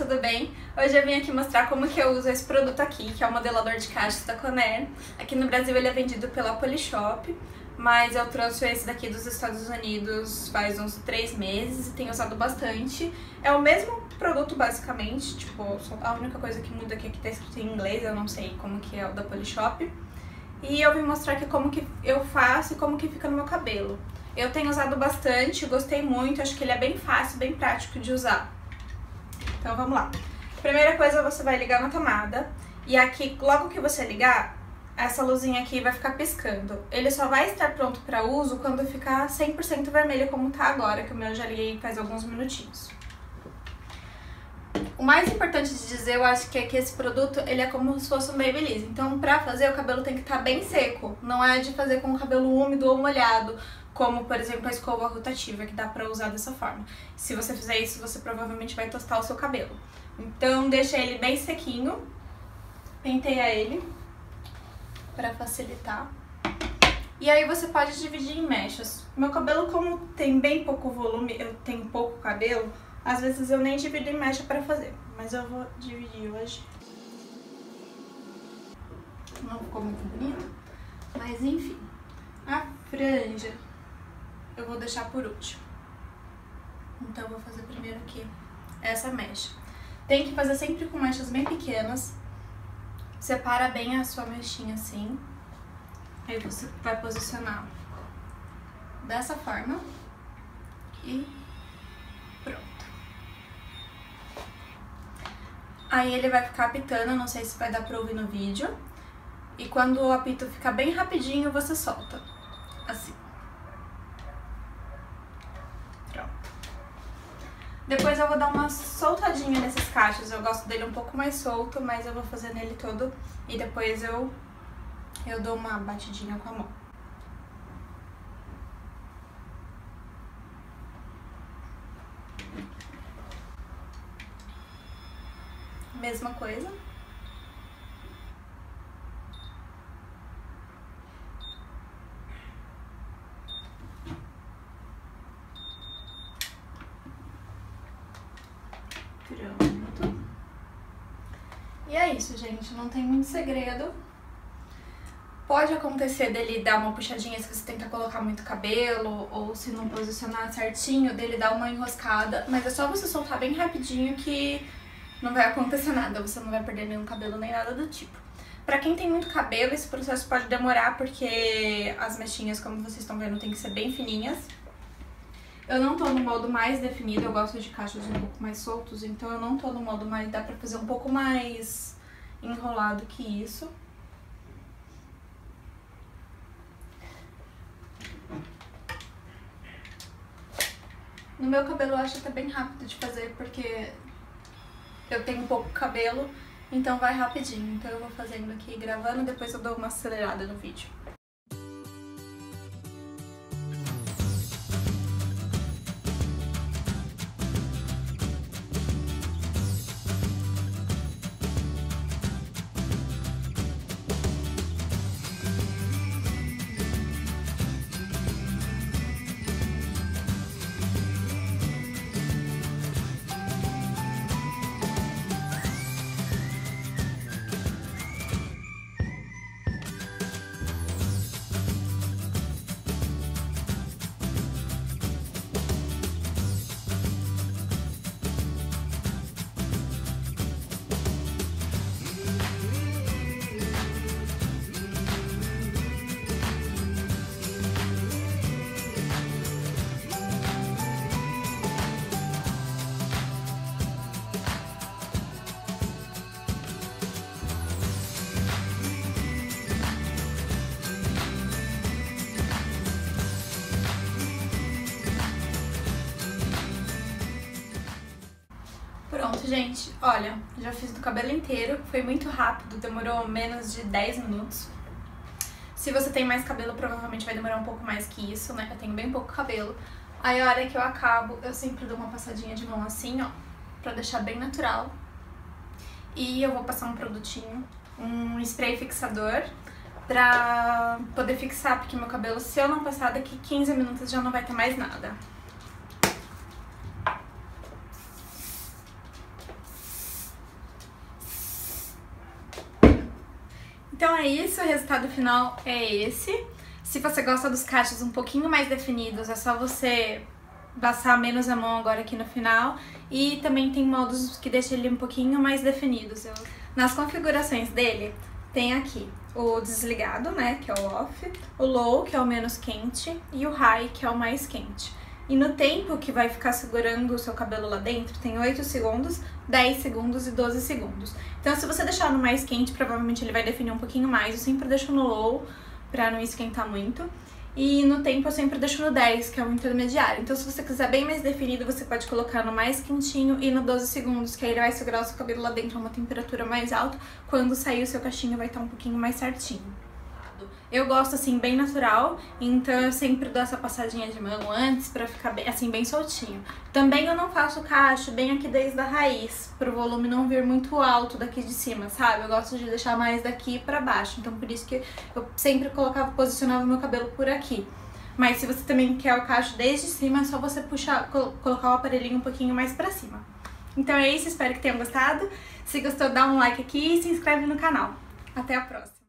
tudo bem? Hoje eu vim aqui mostrar como que eu uso esse produto aqui, que é o modelador de cachos da Conair. Aqui no Brasil ele é vendido pela Polishop, mas eu trouxe esse daqui dos Estados Unidos faz uns três meses e tenho usado bastante. É o mesmo produto basicamente, tipo, a única coisa que muda aqui é que tá escrito em inglês, eu não sei como que é o da Polishop. E eu vim mostrar aqui como que eu faço e como que fica no meu cabelo. Eu tenho usado bastante, gostei muito, acho que ele é bem fácil, bem prático de usar. Então vamos lá. Primeira coisa, você vai ligar na tomada. E aqui, logo que você ligar, essa luzinha aqui vai ficar piscando. Ele só vai estar pronto para uso quando ficar 100% vermelho como tá agora, que o meu já liguei faz alguns minutinhos. O mais importante de dizer, eu acho que é que esse produto, ele é como se fosse um babyliss. Então, pra fazer, o cabelo tem que estar tá bem seco. Não é de fazer com o cabelo úmido ou molhado, como, por exemplo, a escova rotativa, que dá pra usar dessa forma. Se você fizer isso, você provavelmente vai tostar o seu cabelo. Então, deixa ele bem sequinho, penteia ele pra facilitar. E aí você pode dividir em mechas. Meu cabelo, como tem bem pouco volume, eu tenho pouco cabelo, às vezes eu nem divido em mecha pra fazer. Mas eu vou dividir hoje. Não ficou muito bonito, mas enfim. A franja eu vou deixar por último. Então eu vou fazer primeiro aqui essa mecha. Tem que fazer sempre com mechas bem pequenas. Separa bem a sua mechinha assim. Aí você vai posicionar dessa forma. E pronto. Aí ele vai ficar apitando, não sei se vai dar pra ouvir no vídeo. E quando o apito ficar bem rapidinho, você solta. Assim. Depois eu vou dar uma soltadinha nesses cachos. Eu gosto dele um pouco mais solto, mas eu vou fazer nele todo. E depois eu, eu dou uma batidinha com a mão. Mesma coisa. E é isso, gente. Não tem muito segredo. Pode acontecer dele dar uma puxadinha se você tenta colocar muito cabelo, ou se não posicionar certinho, dele dar uma enroscada. Mas é só você soltar bem rapidinho que não vai acontecer nada. Você não vai perder nenhum cabelo nem nada do tipo. Pra quem tem muito cabelo, esse processo pode demorar, porque as mechinhas, como vocês estão vendo, tem que ser bem fininhas. Eu não tô no modo mais definido, eu gosto de cachos um pouco mais soltos, então eu não tô no modo mais... dá pra fazer um pouco mais enrolado que isso. No meu cabelo eu acho até bem rápido de fazer, porque eu tenho pouco cabelo, então vai rapidinho. Então eu vou fazendo aqui, gravando, depois eu dou uma acelerada no vídeo. Pronto, gente. Olha, já fiz do cabelo inteiro. Foi muito rápido, demorou menos de 10 minutos. Se você tem mais cabelo, provavelmente vai demorar um pouco mais que isso, né? Eu tenho bem pouco cabelo. Aí a hora que eu acabo, eu sempre dou uma passadinha de mão assim, ó. Pra deixar bem natural. E eu vou passar um produtinho, um spray fixador pra poder fixar, porque meu cabelo, se eu não passar daqui 15 minutos, já não vai ter mais nada. Então é isso, o resultado final é esse. Se você gosta dos cachos um pouquinho mais definidos, é só você passar menos a mão agora aqui no final. E também tem modos que deixam ele um pouquinho mais definidos. Eu... Nas configurações dele, tem aqui o desligado, né, que é o off, o low, que é o menos quente, e o high, que é o mais quente. E no tempo que vai ficar segurando o seu cabelo lá dentro, tem 8 segundos, 10 segundos e 12 segundos. Então, se você deixar no mais quente, provavelmente ele vai definir um pouquinho mais. Eu sempre deixo no low, pra não esquentar muito. E no tempo eu sempre deixo no 10, que é o intermediário. Então se você quiser bem mais definido, você pode colocar no mais quentinho e no 12 segundos, que aí ele vai segurar o seu cabelo lá dentro a uma temperatura mais alta. Quando sair o seu cachinho vai estar um pouquinho mais certinho. Eu gosto assim bem natural, então eu sempre dou essa passadinha de mão antes pra ficar bem, assim bem soltinho. Também eu não faço cacho bem aqui desde a raiz, pro volume não vir muito alto daqui de cima, sabe? Eu gosto de deixar mais daqui pra baixo, então por isso que eu sempre colocava, posicionava meu cabelo por aqui. Mas se você também quer o cacho desde cima, é só você puxar, colocar o aparelhinho um pouquinho mais pra cima. Então é isso, espero que tenham gostado. Se gostou, dá um like aqui e se inscreve no canal. Até a próxima!